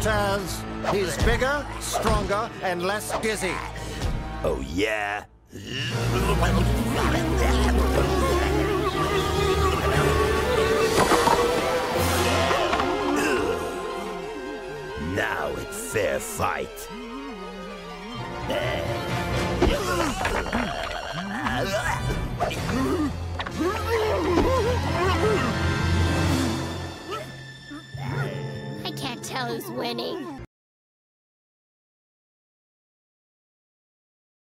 Taz. He's bigger, stronger, and less dizzy. Oh, yeah? Now it's fair fight. Who's winning.